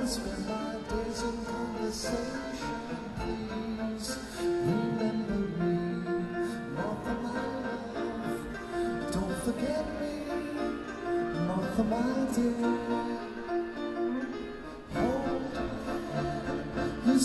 to spend my days in conversation, please remember me, my love, don't forget me, my dear, you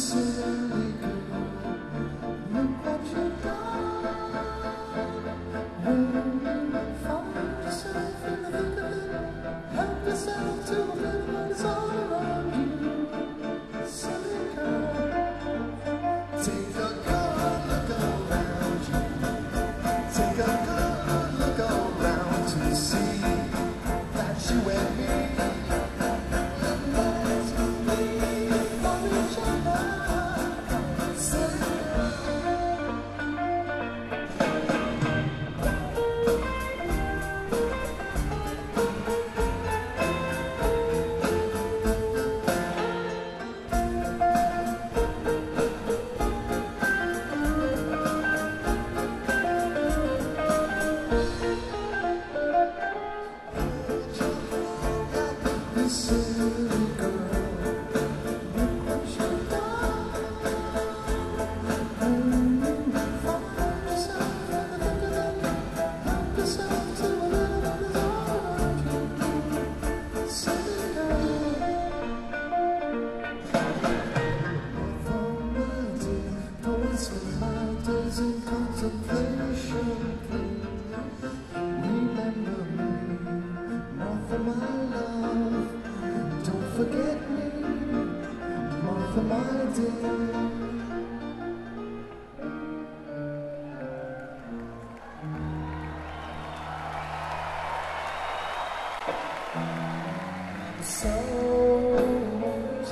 So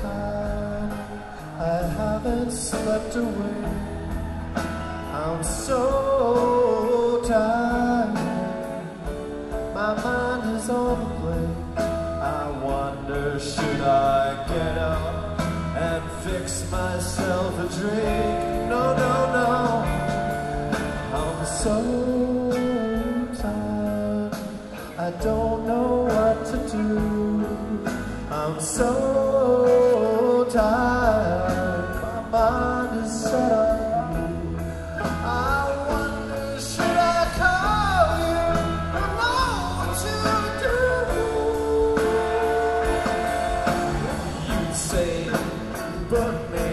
tired, I haven't slept a wink. I'm so tired, my mind is on the blink. I wonder, should I get up and fix myself a drink? I'm so tired, my mind is set on you. I wonder, should I call you? Know what to do. You'd say, put me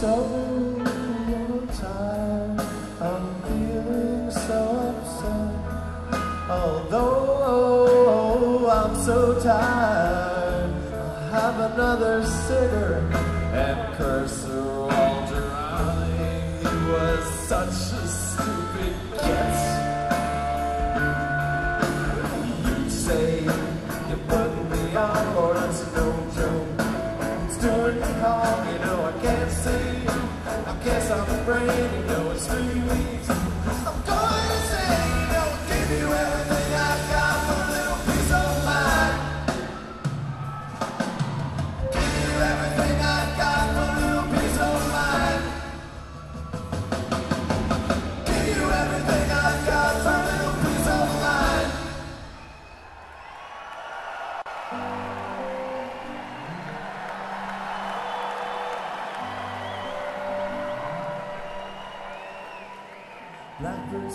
So tired, I'm feeling so upset. Although I'm so tired, I'll have another cigarette I can't stop you know it's three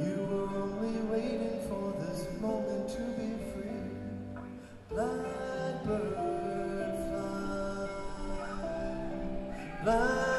You were only waiting for this moment to be free. Blackbird fly,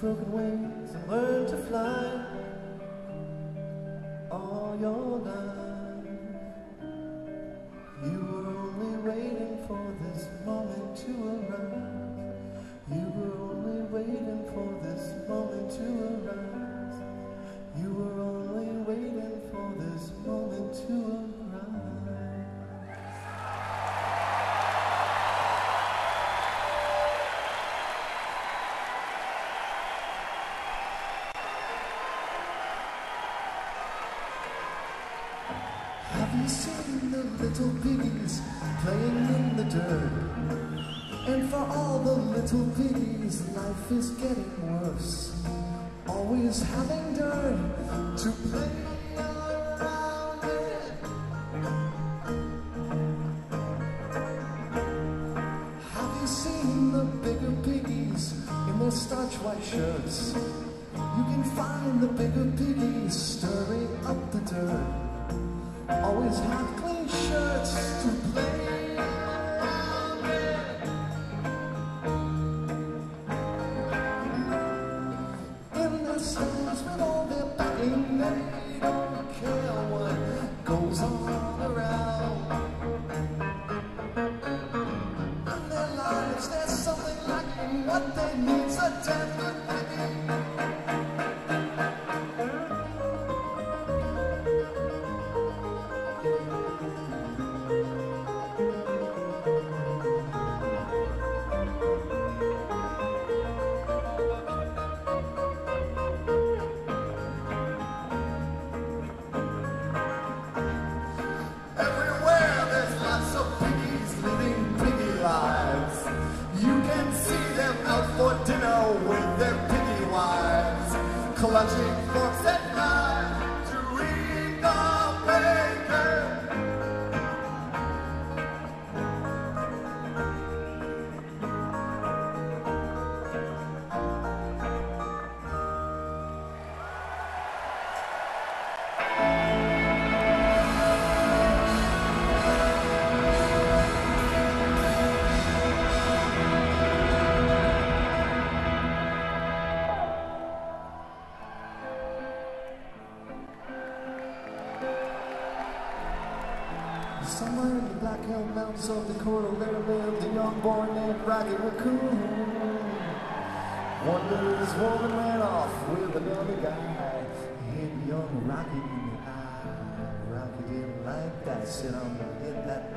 broken wings and learn to fly all your life. You were only waiting for this moment to arrive. You were only waiting for this moment to arise. You were only waiting for this moment to arise. Piggies playing in the dirt? And for all the little piggies, life is getting worse. Always having dirt to play around in. Have you seen the bigger piggies in their starch white shirts? You can find the bigger piggies stirring up the dirt always have clean shirts to play in the Black Hill Mountains of Dakota, there lived a young boy named Rocky Raccoon. One day this woman ran off with another guy. Hit young Rocky in the eye. Rocky didn't like that. Said, I'm gonna that